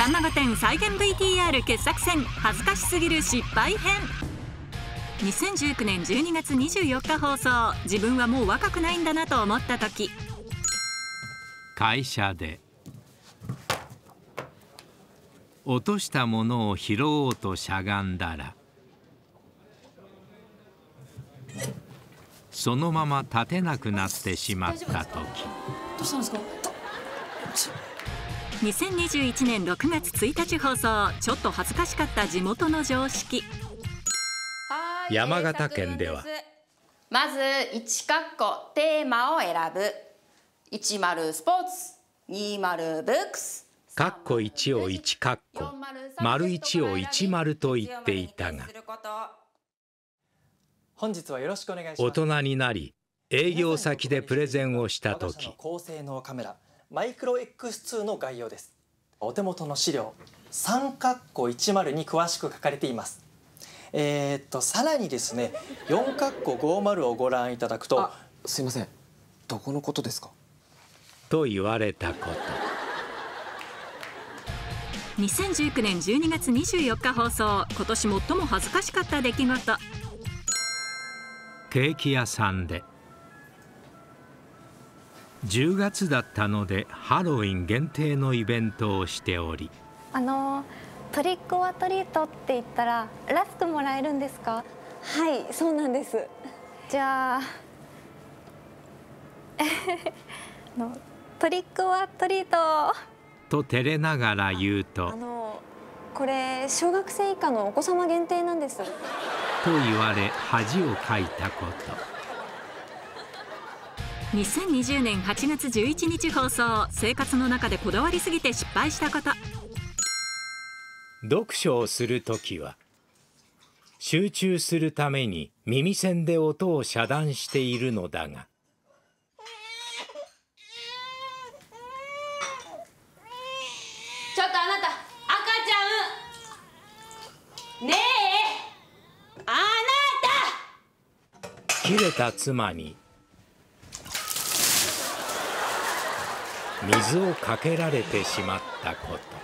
さんま御殿再現 VTR 傑作選恥ずかしすぎる失敗編。2019年12月24日放送。自分はもう若くないんだなと思った時。会社で。落としたものを拾おうとしゃがんだら。そのまま立てなくなってしまった時。どうしたんですか？2021年6月1日放送。ちょっと恥ずかしかった地元の常識。はい。山形県では。まず1カッコテーマを選ぶ。10スポーツ20ブックス。カッコ1を1カッコ丸1を10と言っていたが。本日はよろしくお願いします。大人になり営業先でプレゼンをした私時の高性能カメラマイクロ X2 の概要です。お手元の資料。3カッコ10に詳しく書かれています。えー、っとさらにですね4カッコ50をご覧いただくとすいません。どこのことですか？と言われたこと。2019年12月24日放送。今年最も恥ずかしかった出来事。ケーキ屋さんで10月だったのでハロウィン限定のイベントをしており。あのトリックオアトリートって言ったらラスクもらえるんですか？はいそうなんです。じゃああのトリックオアトリート。あと照れながら言うと。のこれ小学生以下のお子様限定なんです。と言われ恥をかいたこと2020年8月11日放送。生活の中でこだわりすぎて失敗したこと。読書をするときは集中するために耳栓で音を遮断しているのだがちょっとあなた赤ちゃん。ねえ。あな切れた妻に水をかけられてしまったこと。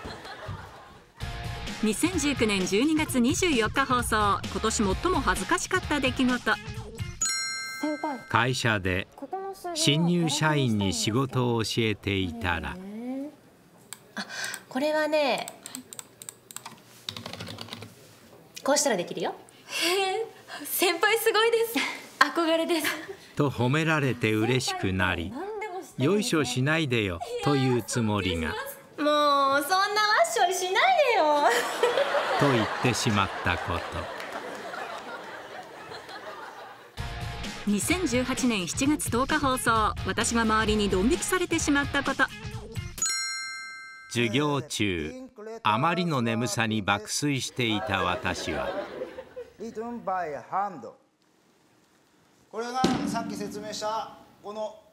2019年12月24日放送。今年最も恥ずかしかった出来事。会社で新入社員に仕事を教えていたら。これはねこうしたらできるよ。先輩すごいです。憧れです。と褒められて嬉しくなり「よいしょしないでよ」というつもりが。もうそんなわっしょいしないでよ。と言ってしまったこと。2018年7月10日放送。私が周りにドン引きされてしまったこと。授業中あまりの眠さに爆睡していた私は。これがさっき説明したこの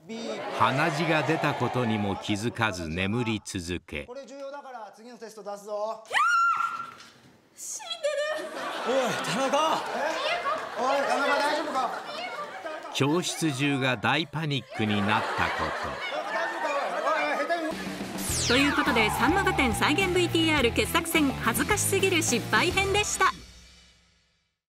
鼻血が出たことにも気づかず眠り続け。これ重要だから次のテスト出すぞ。おい田中。おい田中大丈夫か？教室中が大パニックになったこと。ということで「さんま御殿再現 VTR 傑作選恥ずかしすぎる失敗編」でした